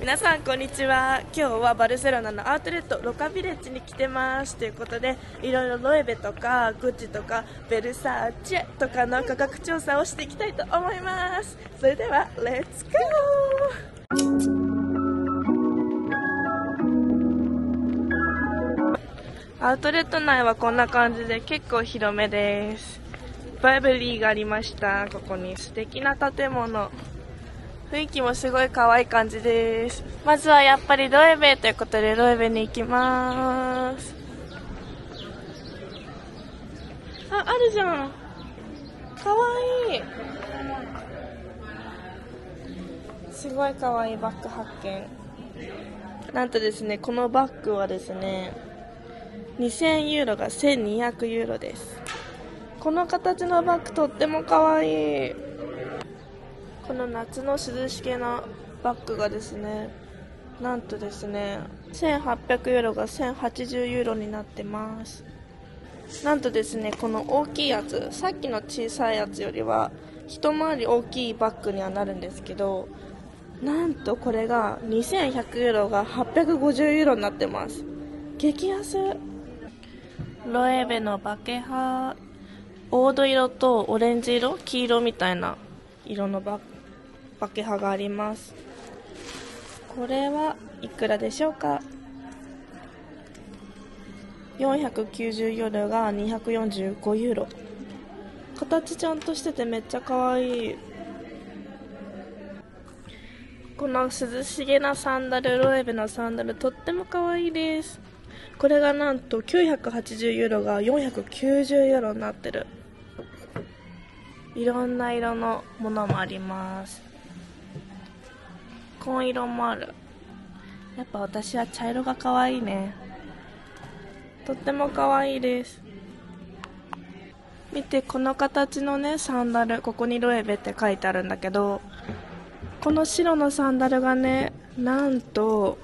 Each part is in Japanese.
皆さんこんにちは。今日はバルセロナのアウトレットロカビレッジに来てます。ということでいろいろロエベとかグッチとかベルサーチェとかの価格調査をしていきたいと思います。それでは Let's go アウトレット内はこんな感じで結構広めです。バーバリーがありました。ここに素敵な建物。雰囲気もすごい可愛い感じです。まずはやっぱりロエベということでロエベに行きます。ああるじゃん。かわい。いすごいかわいいバッグ発見。なんとですねこのバッグはですね2000ユーロが1200ユーロです。この形のバッグとってもかわいい。この夏の涼しげなバッグがですねなんとですね1800ユーロが1080ユーロになってます。なんとですねこの大きいやつさっきの小さいやつよりは一回り大きいバッグにはなるんですけどなんとこれが2100ユーロが850ユーロになってます。激安。ロエベのバケハ黄土色とオレンジ色黄色みたいな色のバッグ。バケハがあります。これはいくらでしょうか？490ユーロが245ユーロ。形ちゃんとしててめっちゃ可愛い。この涼しげなサンダルロエベのサンダルとっても可愛いです。これがなんと980ユーロが490ユーロになってる。いろんな色のものもあります。紺色もある。やっぱ私は茶色が可愛いね。とっても可愛いです。見てこの形のねサンダルここにロエベって書いてあるんだけどこの白のサンダルがねなんと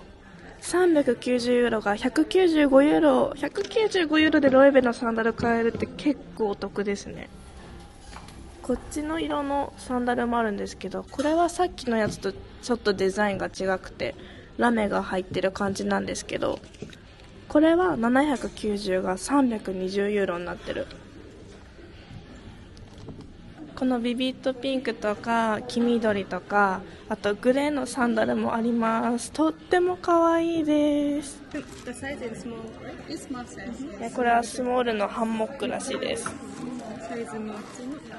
390ユーロが195ユーロ195ユーロでロエベのサンダル買えるって結構お得ですね。こっちの色のサンダルもあるんですけどこれはさっきのやつとちょっとデザインが違くてラメが入ってる感じなんですけどこれは790が320ユーロになってる。このビビットピンクとか黄緑とかあとグレーのサンダルもあります。とっても可愛いです。これはスモールのハンモックらしいです。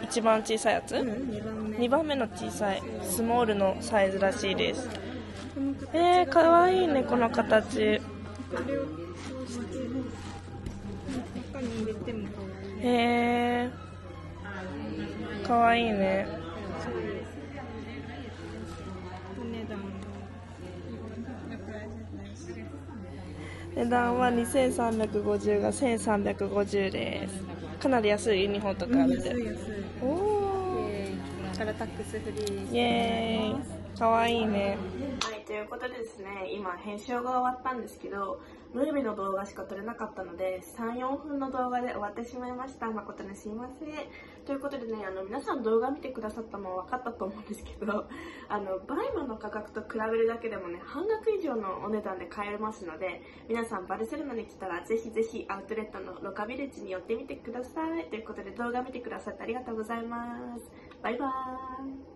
一番小さいやつ、うん、2, 番目。の小さいスモールのサイズらしいです。えー、かわいいねこの形。へえー、かわいいね。値段は2350が1350です。かなり安い日本とか見て、おおからタックスフリーイエーイ。かわいいね。はいということでですね今編集が終わったんですけどムービーの動画しか撮れなかったので34分の動画で終わってしまいました。誠にすいません。ということでねあの皆さん動画見てくださったのは分かったと思うんですけど あのバイマの価格と比べるだけでもね半額以上のお値段で買えますので皆さんバルセロナに来たらぜひぜひアウトレットのロカビレッジに寄ってみてください。ということで動画見てくださってありがとうございますバイバーイ